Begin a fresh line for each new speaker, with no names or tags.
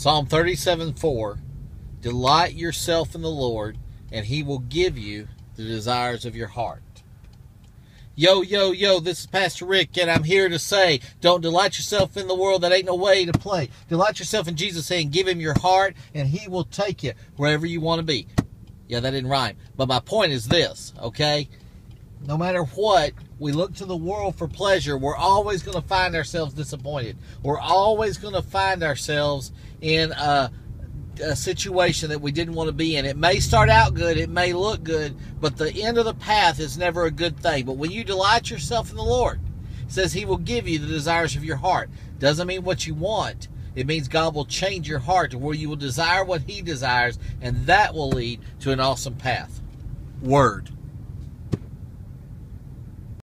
Psalm 37 4 Delight yourself in the Lord, and he will give you the desires of your heart. Yo, yo, yo, this is Pastor Rick, and I'm here to say, don't delight yourself in the world. That ain't no way to play. Delight yourself in Jesus, saying, give him your heart, and he will take you wherever you want to be. Yeah, that didn't rhyme. But my point is this, okay? No matter what, we look to the world for pleasure, we're always going to find ourselves disappointed. We're always going to find ourselves in a a situation that we didn't want to be in. It may start out good, it may look good, but the end of the path is never a good thing. But when you delight yourself in the Lord, says He will give you the desires of your heart. Doesn't mean what you want. It means God will change your heart to where you will desire what He desires, and that will lead to an awesome path. Word.